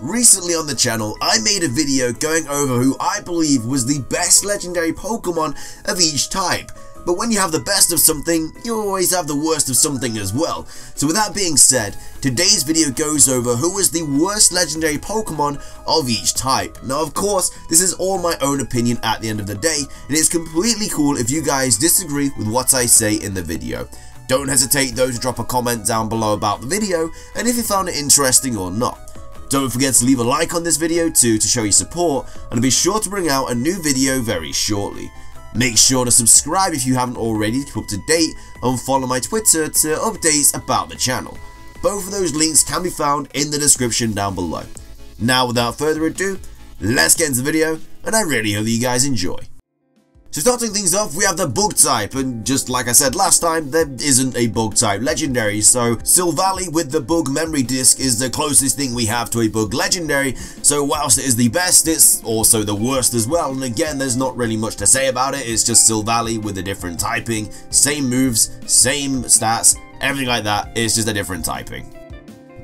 Recently on the channel, I made a video going over who I believe was the best legendary Pokemon of each type. But when you have the best of something, you always have the worst of something as well. So with that being said, today's video goes over who was the worst legendary Pokemon of each type. Now of course, this is all my own opinion at the end of the day, and it's completely cool if you guys disagree with what I say in the video. Don't hesitate though to drop a comment down below about the video, and if you found it interesting or not. Don't forget to leave a like on this video too to show your support and be sure to bring out a new video very shortly. Make sure to subscribe if you haven't already to keep up to date and follow my Twitter to updates about the channel. Both of those links can be found in the description down below. Now without further ado, let's get into the video and I really hope you guys enjoy. So starting things off, we have the bug type, and just like I said last time, there isn't a bug type. Legendary, so Silvally with the bug memory disc is the closest thing we have to a bug. Legendary, so whilst it is the best, it's also the worst as well, and again, there's not really much to say about it, it's just Silvally with a different typing, same moves, same stats, everything like that, it's just a different typing.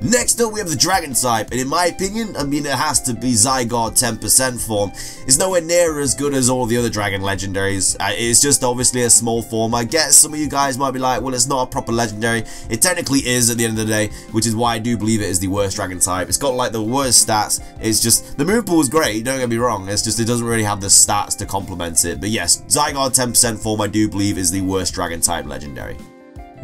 Next up, we have the Dragon type, and in my opinion, I mean, it has to be Zygarde 10% form. It's nowhere near as good as all the other Dragon legendaries. Uh, it's just obviously a small form. I guess some of you guys might be like, well, it's not a proper legendary. It technically is at the end of the day, which is why I do believe it is the worst Dragon type. It's got like the worst stats. It's just, the move pool is great, don't get me wrong. It's just, it doesn't really have the stats to complement it. But yes, Zygarde 10% form, I do believe, is the worst Dragon type legendary.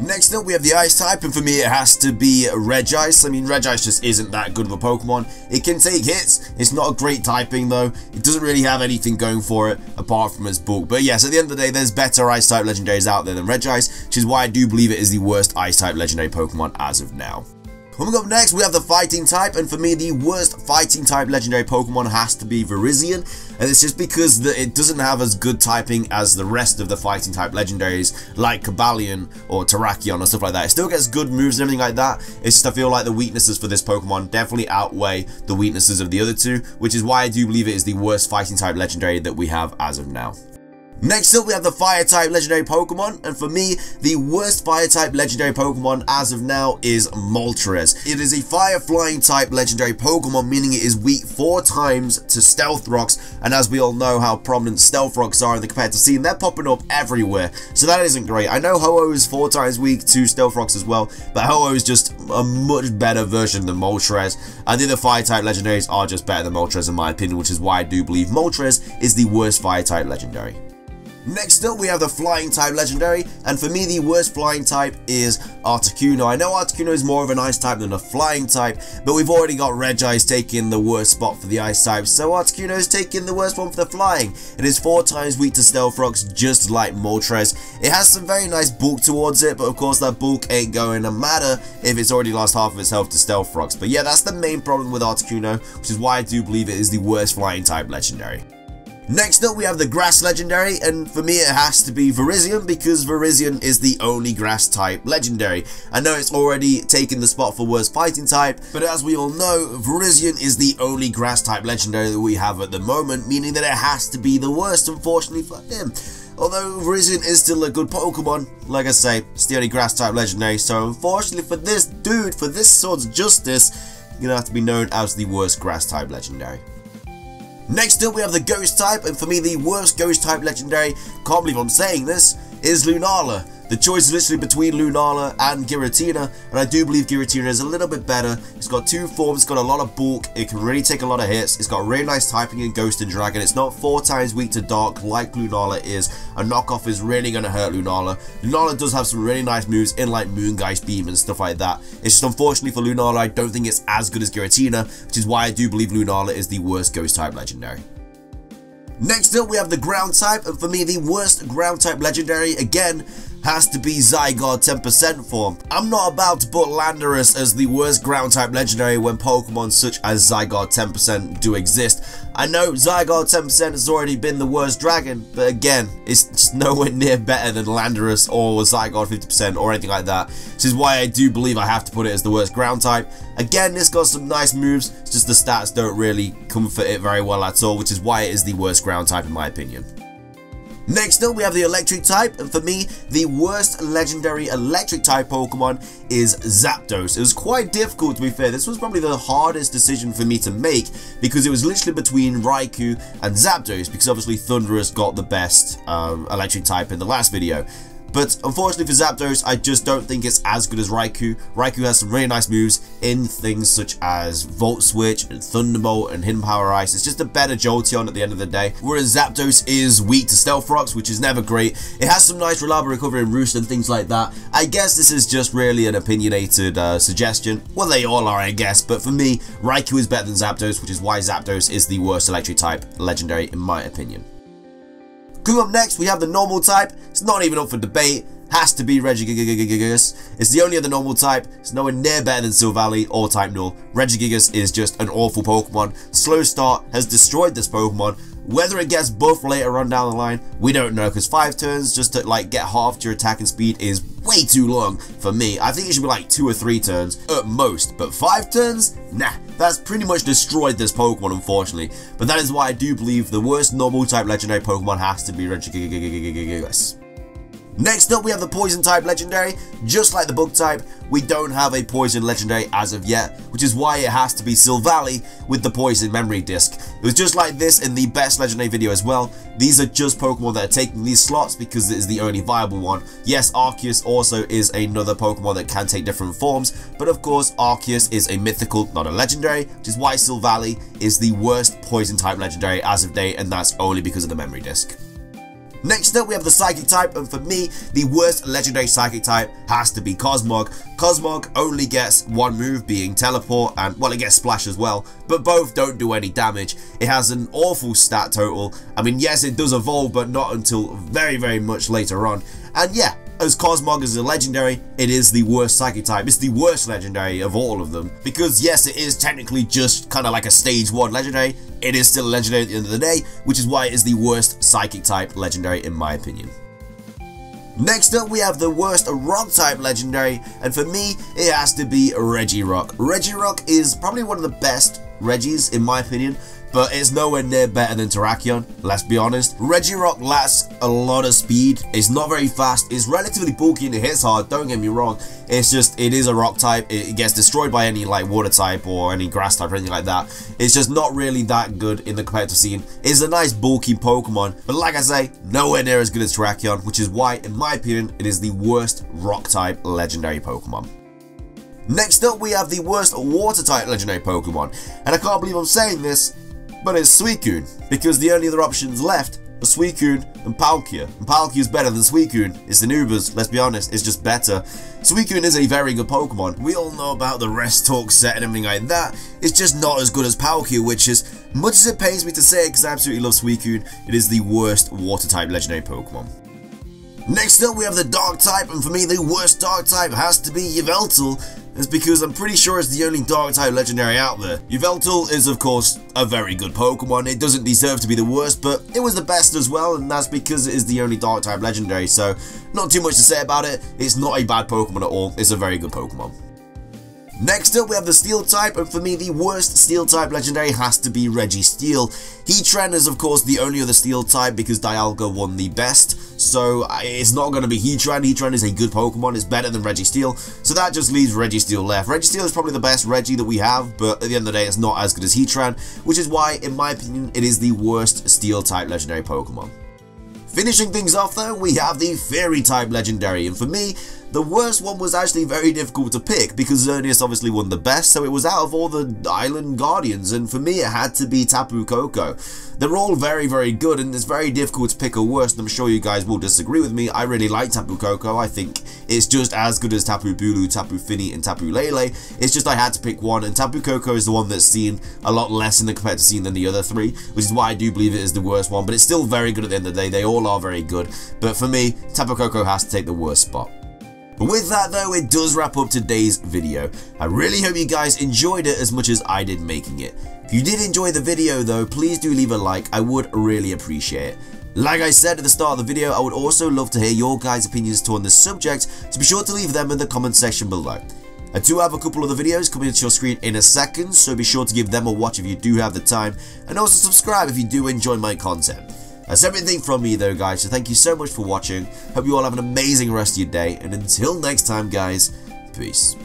Next up, we have the Ice type, and for me, it has to be Regice. I mean, Regice just isn't that good of a Pokemon. It can take hits. It's not a great typing, though. It doesn't really have anything going for it, apart from its bulk. But yes, at the end of the day, there's better Ice-type legendaries out there than Regice, which is why I do believe it is the worst Ice-type legendary Pokemon as of now. Coming up next, we have the Fighting type, and for me, the worst Fighting type legendary Pokemon has to be Virizion, and it's just because the, it doesn't have as good typing as the rest of the Fighting type legendaries, like Cobalion or Terrakion or stuff like that. It still gets good moves and everything like that, it's just I feel like the weaknesses for this Pokemon definitely outweigh the weaknesses of the other two, which is why I do believe it is the worst Fighting type legendary that we have as of now. Next up, we have the Fire-type legendary Pokemon, and for me, the worst Fire-type legendary Pokemon as of now is Moltres. It is a Fire-flying type legendary Pokemon, meaning it is weak four times to Stealth Rocks, and as we all know how prominent Stealth Rocks are in the competitive scene, they're popping up everywhere, so that isn't great. I know Ho-Oh is four times weak to Stealth Rocks as well, but Ho-Oh is just a much better version than Moltres, and the other Fire-type legendaries are just better than Moltres in my opinion, which is why I do believe Moltres is the worst Fire-type legendary. Next up, we have the Flying type Legendary, and for me, the worst Flying type is Articuno. I know Articuno is more of an Ice type than a Flying type, but we've already got Regice taking the worst spot for the Ice type, so Articuno is taking the worst one for the Flying. It is 4 times weak to Stealth Rocks, just like Moltres. It has some very nice bulk towards it, but of course that bulk ain't going to matter if it's already lost half of its health to Stealth Rocks. But yeah, that's the main problem with Articuno, which is why I do believe it is the worst Flying type Legendary. Next up, we have the Grass Legendary, and for me it has to be Virizion, because Virizion is the only Grass type Legendary. I know it's already taken the spot for worst Fighting type, but as we all know, Virizion is the only Grass type Legendary that we have at the moment, meaning that it has to be the worst, unfortunately for him. Although Virizion is still a good Pokemon, like I say, it's the only Grass type Legendary, so unfortunately for this dude, for this sword's justice, you're gonna have to be known as the worst Grass type Legendary. Next up, we have the Ghost type, and for me, the worst Ghost type legendary, can't believe I'm saying this, is Lunala. The choice is literally between Lunala and Giratina, and I do believe Giratina is a little bit better. It's got two forms, it's got a lot of bulk, it can really take a lot of hits, it's got really nice typing in Ghost and Dragon, it's not four times weak to Dark like Lunala is. A knockoff is really going to hurt Lunala. Lunala does have some really nice moves in like Moongeist Beam and stuff like that. It's just unfortunately for Lunala, I don't think it's as good as Giratina, which is why I do believe Lunala is the worst Ghost type legendary. Next up, we have the ground type, and for me, the worst ground type legendary, again, has to be Zygarde 10% form. I'm not about to put Landorus as the worst ground type legendary when Pokemon such as Zygarde 10% do exist. I know Zygarde 10% has already been the worst dragon, but again, it's nowhere near better than Landorus or Zygarde 50% or anything like that. This is why I do believe I have to put it as the worst ground type. Again, this got some nice moves, it's just the stats don't really comfort it very well at all, which is why it is the worst ground type in my opinion. Next up, we have the electric type, and for me, the worst legendary electric type Pokemon is Zapdos. It was quite difficult, to be fair. This was probably the hardest decision for me to make, because it was literally between Raikou and Zapdos, because obviously Thundurus got the best um, electric type in the last video. But unfortunately for Zapdos, I just don't think it's as good as Raikou. Raikou has some really nice moves in things such as Volt Switch and Thunderbolt and Hidden Power Ice. It's just a better Jolteon at the end of the day. Whereas Zapdos is weak to Stealth Rocks, which is never great. It has some nice reliable recovery and Roost and things like that. I guess this is just really an opinionated uh, suggestion. Well, they all are, I guess. But for me, Raikou is better than Zapdos, which is why Zapdos is the worst electric type legendary in my opinion. Coming up next, we have the normal type. It's not even up for debate. Has to be Regigigas. It's the only other normal type. It's nowhere near better than Silvally or Type Null. Regigigas is just an awful Pokemon. Slow start has destroyed this Pokemon. Whether it gets buffed later on down the line, we don't know, because 5 turns just to like get half your attack and speed is way too long for me. I think it should be like 2 or 3 turns at most, but 5 turns? Nah, that's pretty much destroyed this Pokemon unfortunately. But that is why I do believe the worst normal type legendary Pokemon has to be Regigigas. Next up, we have the Poison type Legendary. Just like the Bug type, we don't have a Poison Legendary as of yet, which is why it has to be Silvally with the Poison Memory Disc. It was just like this in the best Legendary video as well. These are just Pokemon that are taking these slots because it is the only viable one. Yes, Arceus also is another Pokemon that can take different forms, but of course, Arceus is a mythical, not a legendary, which is why Silvally is the worst Poison type Legendary as of date, and that's only because of the Memory Disc. Next up, we have the Psychic type, and for me, the worst legendary Psychic type has to be Cosmog. Cosmog only gets one move, being Teleport, and, well, it gets Splash as well, but both don't do any damage. It has an awful stat total. I mean, yes, it does evolve, but not until very, very much later on. And yeah, as Cosmog is a legendary, it is the worst psychic type. It's the worst legendary of all of them. Because yes, it is technically just kind of like a stage 1 legendary, it is still a legendary at the end of the day, which is why it is the worst psychic type legendary in my opinion. Next up, we have the worst rock type legendary, and for me, it has to be Regirock. Regirock is probably one of the best Regis, in my opinion, but it's nowhere near better than Terrakion, let's be honest. Regirock lacks a lot of speed, it's not very fast, it's relatively bulky and it hits hard, don't get me wrong. It's just, it is a rock type, it gets destroyed by any like water type or any grass type or anything like that. It's just not really that good in the competitive scene. It's a nice bulky Pokemon, but like I say, nowhere near as good as Terrakion, which is why, in my opinion, it is the worst rock type legendary Pokemon. Next up, we have the worst water type legendary Pokemon, and I can't believe I'm saying this, but it's Suicune, because the only other options left are Suicune and Palkia. And Palkia is better than Suicune. It's an Ubers, let's be honest, it's just better. Suicune is a very good Pokemon. We all know about the rest talk set and everything like that. It's just not as good as Palkia, which is, much as it pains me to say because I absolutely love Suicune, it is the worst water type legendary Pokemon. Next up we have the Dark type, and for me the worst Dark type has to be Yveltal, is because I'm pretty sure it's the only Dark-type legendary out there. Yveltal is of course a very good Pokemon, it doesn't deserve to be the worst, but it was the best as well, and that's because it is the only Dark-type legendary, so not too much to say about it, it's not a bad Pokemon at all, it's a very good Pokemon. Next up, we have the Steel type, and for me, the worst Steel type legendary has to be Registeel. Heatran is, of course, the only other Steel type because Dialga won the best, so it's not going to be Heatran. Heatran is a good Pokemon, it's better than Registeel, so that just leaves Registeel left. Registeel is probably the best Regi that we have, but at the end of the day, it's not as good as Heatran, which is why, in my opinion, it is the worst Steel type legendary Pokemon. Finishing things off though, we have the Fairy type legendary, and for me, the worst one was actually very difficult to pick because Xerneas obviously won the best, so it was out of all the Island Guardians, and for me it had to be Tapu Koko. They're all very, very good, and it's very difficult to pick a worst, and I'm sure you guys will disagree with me. I really like Tapu Koko. I think it's just as good as Tapu Bulu, Tapu Fini, and Tapu Lele. It's just I had to pick one, and Tapu Koko is the one that's seen a lot less in the competitive scene than the other three, which is why I do believe it is the worst one, but it's still very good at the end of the day. They all are very good, but for me, Tapu Koko has to take the worst spot. But with that though, it does wrap up today's video. I really hope you guys enjoyed it as much as I did making it. If you did enjoy the video though, please do leave a like, I would really appreciate it. Like I said at the start of the video, I would also love to hear your guys' opinions on this subject, so be sure to leave them in the comment section below. I do have a couple of the videos coming to your screen in a second, so be sure to give them a watch if you do have the time, and also subscribe if you do enjoy my content. That's everything from me though guys, so thank you so much for watching. Hope you all have an amazing rest of your day, and until next time guys, peace.